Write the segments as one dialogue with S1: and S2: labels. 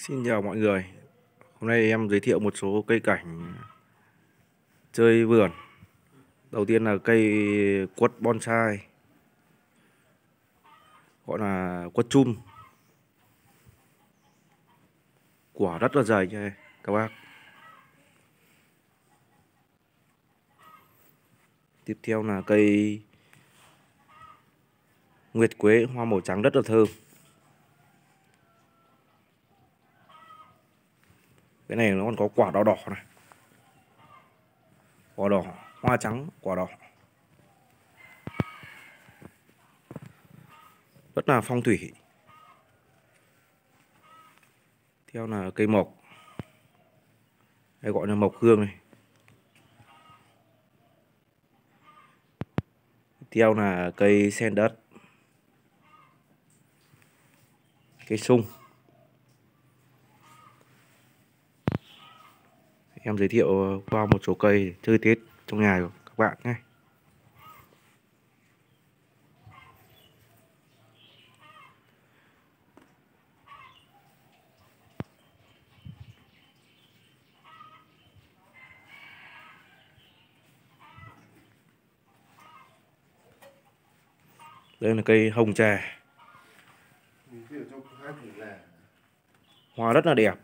S1: Xin chào mọi người. Hôm nay em giới thiệu một số cây cảnh chơi vườn. Đầu tiên là cây quất bonsai, Gọi là quất chum. Quả rất là dày nha các bác. Tiếp theo là cây Nguyệt quế, hoa màu trắng rất là thơm. Cái này nó còn có quả đỏ đỏ này. Quả đỏ, hoa trắng, quả đỏ. Rất là phong thủy. Theo là cây mộc. Hay gọi là mộc hương này. Theo là cây sen đất. Cây sung. Em giới thiệu qua một số cây chơi Tết trong nhà của các bạn nhé. Đây là cây hồng trà. Hoa rất là đẹp.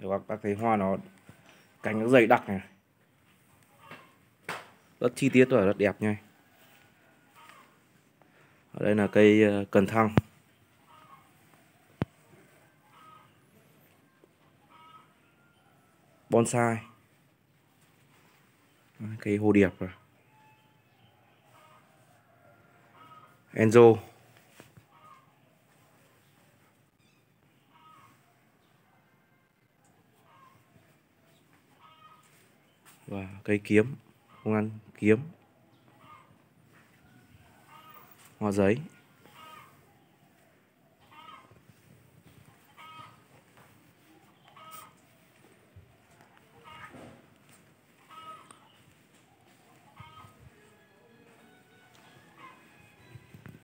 S1: Các bác thấy hoa nó cánh nó dày đặc này. Rất chi tiết và rất đẹp nha ở đây là cây ờ, cần thăng. Bonsai. Cây hồ điệp rồi. Enzo. Và cây kiếm không ăn kiếm. Hoa giấy.